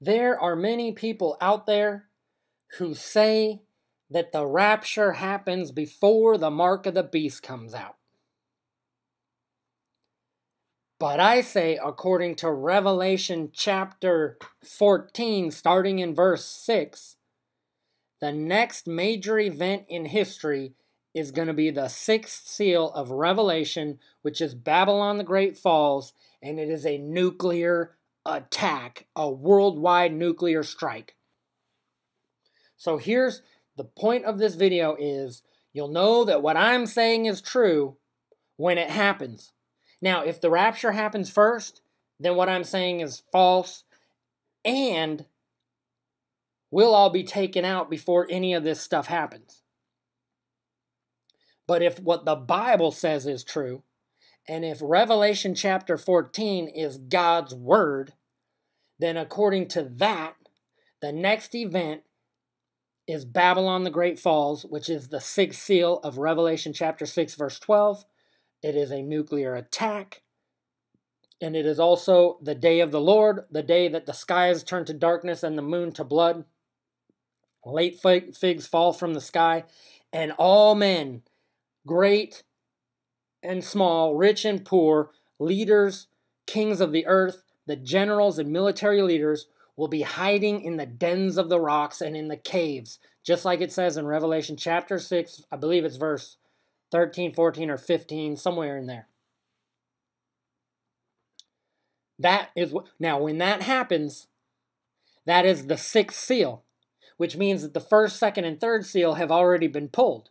There are many people out there who say that the rapture happens before the mark of the beast comes out. But I say, according to Revelation chapter 14, starting in verse 6, the next major event in history is going to be the sixth seal of Revelation, which is Babylon the Great Falls, and it is a nuclear attack, a worldwide nuclear strike. So here's the point of this video is you'll know that what I'm saying is true when it happens. Now, if the rapture happens first, then what I'm saying is false and we'll all be taken out before any of this stuff happens. But if what the Bible says is true, and if Revelation chapter 14 is God's word, then according to that, the next event is Babylon the Great Falls, which is the sixth seal of Revelation chapter 6, verse 12. It is a nuclear attack. And it is also the day of the Lord, the day that the skies turn to darkness and the moon to blood. Late figs fall from the sky, and all men, great and small, rich and poor, leaders, kings of the earth, the generals and military leaders will be hiding in the dens of the rocks and in the caves, just like it says in Revelation chapter 6, I believe it's verse 13, 14, or 15, somewhere in there. That is what, now when that happens, that is the sixth seal, which means that the first, second, and third seal have already been pulled.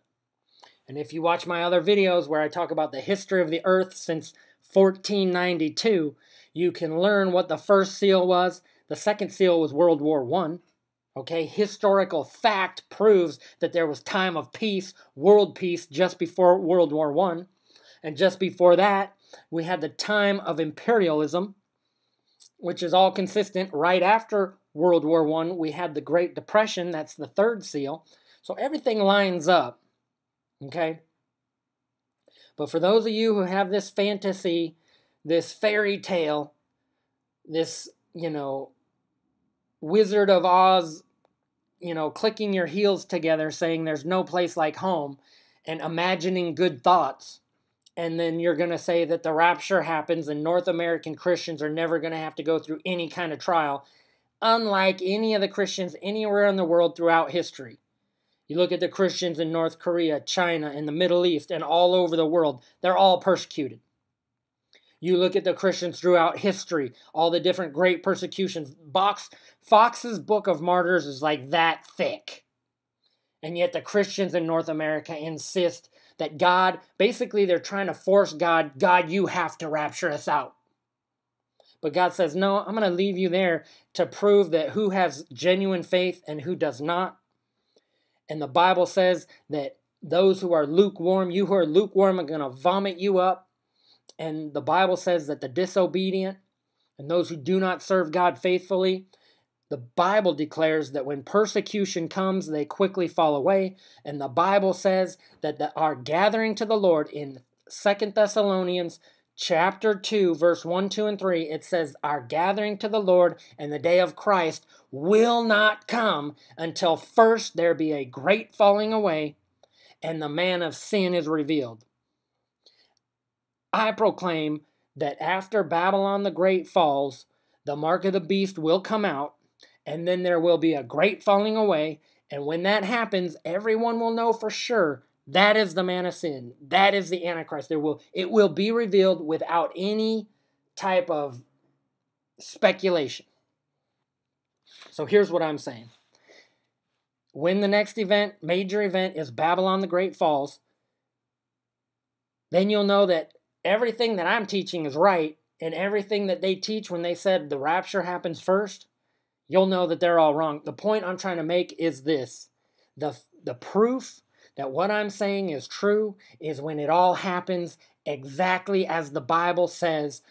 And if you watch my other videos where I talk about the history of the earth since 1492, you can learn what the first seal was. The second seal was World War One. Okay, historical fact proves that there was time of peace, world peace, just before World War One, and just before that, we had the time of imperialism, which is all consistent. Right after World War One, we had the Great Depression. That's the third seal. So everything lines up. Okay? But for those of you who have this fantasy, this fairy tale, this, you know, Wizard of Oz, you know, clicking your heels together saying there's no place like home and imagining good thoughts. And then you're going to say that the rapture happens and North American Christians are never going to have to go through any kind of trial, unlike any of the Christians anywhere in the world throughout history. You look at the Christians in North Korea, China, and the Middle East, and all over the world, they're all persecuted. You look at the Christians throughout history, all the different great persecutions. Box, Fox's Book of Martyrs is like that thick. And yet the Christians in North America insist that God, basically, they're trying to force God, God, you have to rapture us out. But God says, no, I'm going to leave you there to prove that who has genuine faith and who does not. And the Bible says that those who are lukewarm, you who are lukewarm, are going to vomit you up. And the Bible says that the disobedient and those who do not serve God faithfully, the Bible declares that when persecution comes, they quickly fall away. And the Bible says that the, our gathering to the Lord in Second Thessalonians chapter 2, verse 1, 2, and 3, it says, Our gathering to the Lord and the day of Christ will not come until first there be a great falling away and the man of sin is revealed. I proclaim that after Babylon the Great falls, the mark of the beast will come out, and then there will be a great falling away. And when that happens, everyone will know for sure that is the man of sin. That is the Antichrist. There will it will be revealed without any type of speculation. So here's what I'm saying. When the next event, major event, is Babylon the Great Falls, then you'll know that everything that I'm teaching is right, and everything that they teach when they said the rapture happens first, you'll know that they're all wrong. The point I'm trying to make is this the, the proof that what I'm saying is true is when it all happens exactly as the Bible says,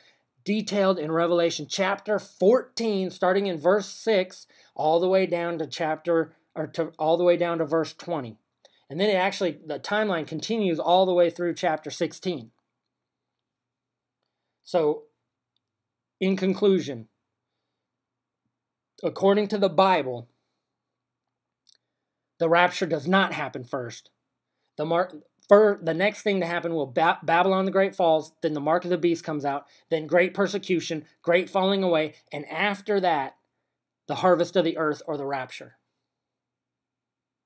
detailed in Revelation chapter 14, starting in verse 6, all the way down to chapter, or to all the way down to verse 20. And then it actually, the timeline continues all the way through chapter 16. So, in conclusion, according to the Bible, the rapture does not happen first. The mark for the next thing to happen will ba- Babylon the Great falls, then the mark of the beast comes out, then great persecution, great falling away, and after that, the harvest of the earth or the rapture.